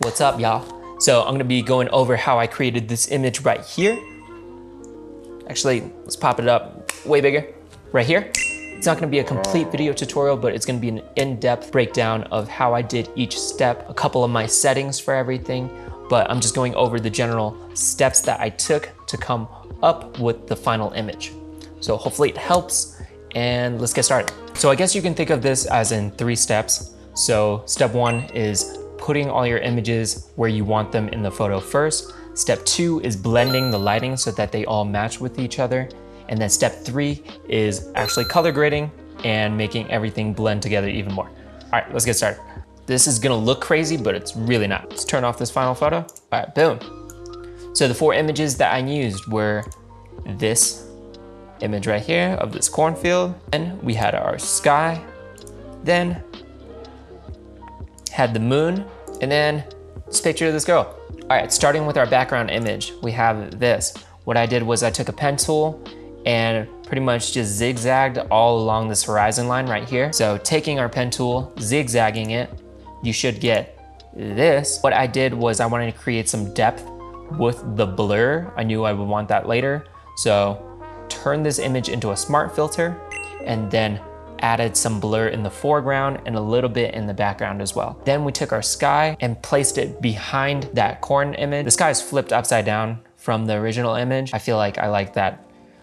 What's up, y'all? So I'm gonna be going over how I created this image right here. Actually, let's pop it up way bigger, right here. It's not gonna be a complete video tutorial, but it's gonna be an in-depth breakdown of how I did each step, a couple of my settings for everything, but I'm just going over the general steps that I took to come up with the final image. So hopefully it helps, and let's get started. So I guess you can think of this as in three steps. So step one is putting all your images where you want them in the photo first. Step two is blending the lighting so that they all match with each other. And then step three is actually color grading and making everything blend together even more. All right, let's get started. This is gonna look crazy, but it's really not. Let's turn off this final photo. All right, boom. So the four images that I used were this image right here of this cornfield. Then we had our sky. Then had the moon, and then this picture of this girl. All right, starting with our background image, we have this. What I did was I took a pen tool and pretty much just zigzagged all along this horizon line right here. So taking our pen tool, zigzagging it, you should get this. What I did was I wanted to create some depth with the blur. I knew I would want that later. So turn this image into a smart filter and then added some blur in the foreground and a little bit in the background as well. Then we took our sky and placed it behind that corn image. The sky is flipped upside down from the original image. I feel like I like that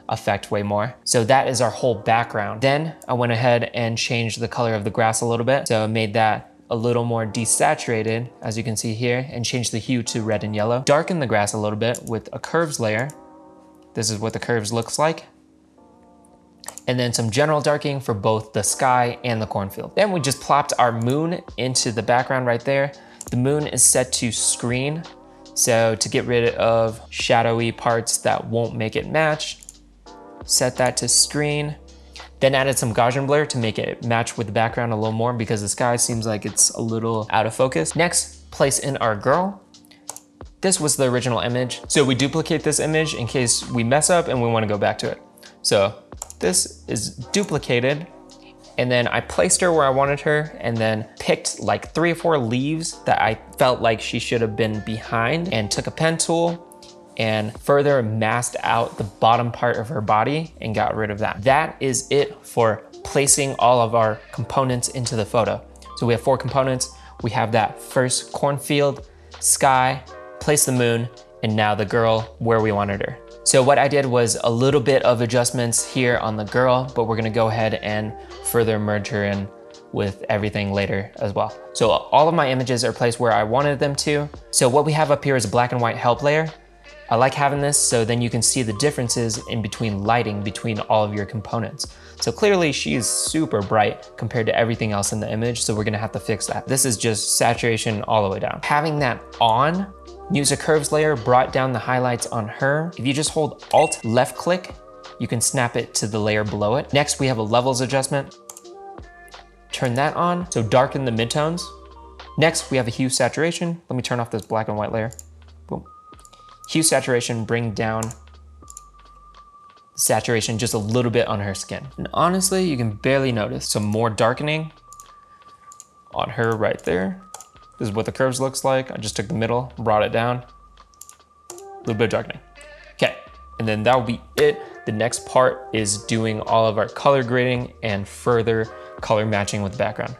effect way more. So that is our whole background. Then I went ahead and changed the color of the grass a little bit. So I made that a little more desaturated, as you can see here, and changed the hue to red and yellow. Darken the grass a little bit with a curves layer. This is what the curves looks like and then some general darkening for both the sky and the cornfield. Then we just plopped our moon into the background right there. The moon is set to screen. So to get rid of shadowy parts that won't make it match, set that to screen. Then added some Gaussian blur to make it match with the background a little more because the sky seems like it's a little out of focus. Next, place in our girl. This was the original image. So we duplicate this image in case we mess up and we wanna go back to it. So this is duplicated and then I placed her where I wanted her and then picked like three or four leaves that I felt like she should have been behind and took a pen tool and further masked out the bottom part of her body and got rid of that. That is it for placing all of our components into the photo. So we have four components. We have that first cornfield, sky, place the moon, and now the girl where we wanted her. So what I did was a little bit of adjustments here on the girl, but we're gonna go ahead and further merge her in with everything later as well. So all of my images are placed where I wanted them to. So what we have up here is a black and white help layer. I like having this so then you can see the differences in between lighting between all of your components. So clearly she's super bright compared to everything else in the image, so we're gonna have to fix that. This is just saturation all the way down. Having that on Use a curves layer, brought down the highlights on her. If you just hold Alt left click, you can snap it to the layer below it. Next, we have a levels adjustment. Turn that on, so darken the midtones. Next, we have a hue saturation. Let me turn off this black and white layer. Boom. Hue saturation, bring down saturation just a little bit on her skin. And honestly, you can barely notice some more darkening on her right there. This is what the curves looks like. I just took the middle, brought it down, a little bit of darkening. Okay, and then that will be it. The next part is doing all of our color grading and further color matching with the background.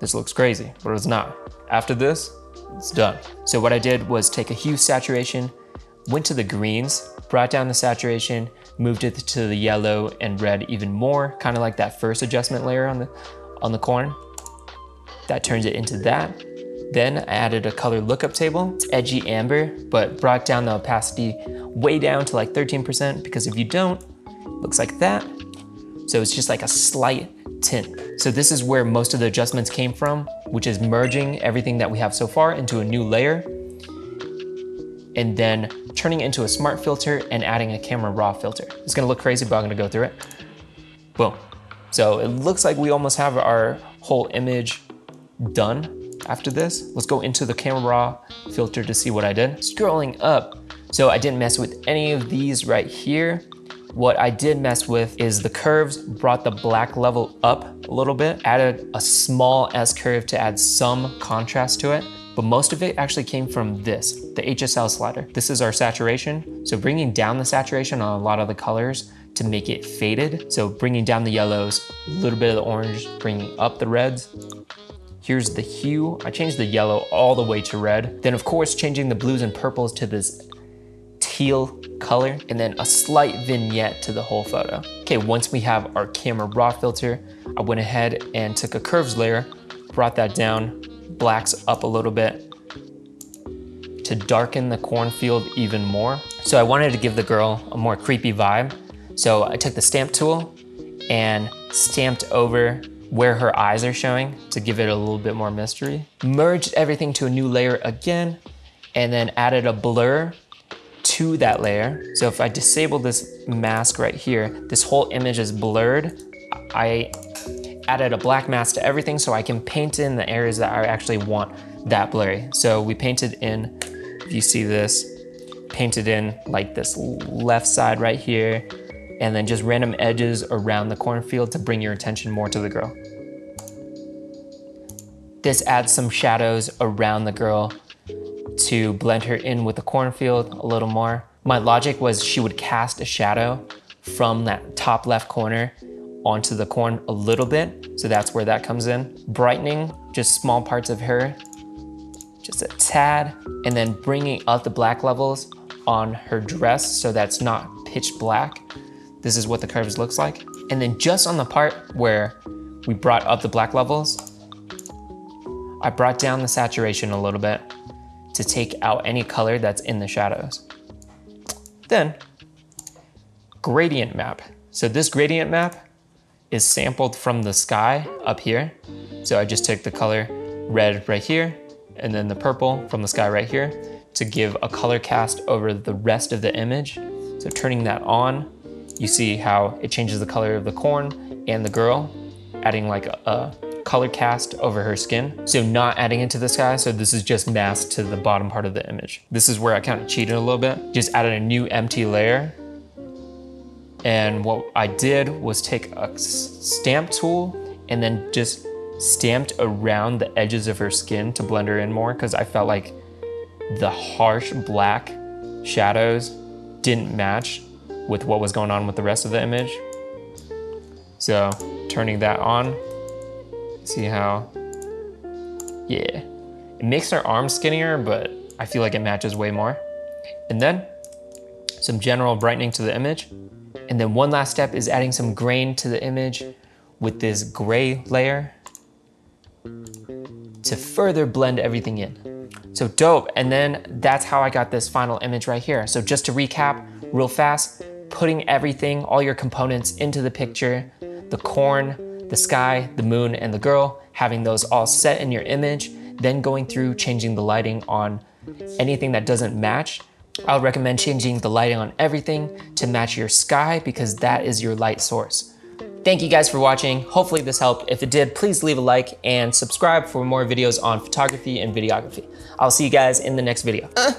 This looks crazy, but it's not. After this, it's done. So what I did was take a hue saturation, went to the greens, brought down the saturation, moved it to the yellow and red even more, kind of like that first adjustment layer on the, on the corn. That turns it into that. Then I added a color lookup table. It's edgy amber, but brought down the opacity way down to like 13% because if you don't, looks like that. So it's just like a slight tint. So this is where most of the adjustments came from, which is merging everything that we have so far into a new layer and then turning it into a smart filter and adding a camera raw filter. It's gonna look crazy, but I'm gonna go through it. Boom. So it looks like we almost have our whole image done after this. Let's go into the camera raw filter to see what I did. Scrolling up, so I didn't mess with any of these right here. What I did mess with is the curves brought the black level up a little bit, added a small S curve to add some contrast to it, but most of it actually came from this, the HSL slider. This is our saturation. So bringing down the saturation on a lot of the colors to make it faded. So bringing down the yellows, a little bit of the orange, bringing up the reds. Here's the hue. I changed the yellow all the way to red. Then of course, changing the blues and purples to this teal color, and then a slight vignette to the whole photo. Okay, once we have our camera raw filter, I went ahead and took a curves layer, brought that down, blacks up a little bit to darken the cornfield even more. So I wanted to give the girl a more creepy vibe. So I took the stamp tool and stamped over where her eyes are showing to give it a little bit more mystery. Merged everything to a new layer again, and then added a blur to that layer. So if I disable this mask right here, this whole image is blurred. I added a black mask to everything so I can paint in the areas that I actually want that blurry. So we painted in, if you see this, painted in like this left side right here, and then just random edges around the cornfield to bring your attention more to the girl. This adds some shadows around the girl to blend her in with the cornfield a little more. My logic was she would cast a shadow from that top left corner onto the corn a little bit. So that's where that comes in. Brightening just small parts of her, just a tad, and then bringing up the black levels on her dress so that's not pitch black. This is what the curves looks like. And then just on the part where we brought up the black levels, I brought down the saturation a little bit to take out any color that's in the shadows. Then, gradient map. So this gradient map is sampled from the sky up here. So I just took the color red right here, and then the purple from the sky right here to give a color cast over the rest of the image. So turning that on, you see how it changes the color of the corn and the girl, adding like a, a color cast over her skin. So not adding into the sky, so this is just masked to the bottom part of the image. This is where I kind of cheated a little bit. Just added a new empty layer. And what I did was take a stamp tool and then just stamped around the edges of her skin to blend her in more because I felt like the harsh black shadows didn't match with what was going on with the rest of the image. So turning that on, See how, yeah. It makes her arms skinnier, but I feel like it matches way more. And then some general brightening to the image. And then one last step is adding some grain to the image with this gray layer to further blend everything in. So dope. And then that's how I got this final image right here. So just to recap real fast, putting everything, all your components into the picture, the corn, the sky, the moon, and the girl, having those all set in your image, then going through changing the lighting on anything that doesn't match. I would recommend changing the lighting on everything to match your sky because that is your light source. Thank you guys for watching. Hopefully this helped. If it did, please leave a like and subscribe for more videos on photography and videography. I'll see you guys in the next video. Uh.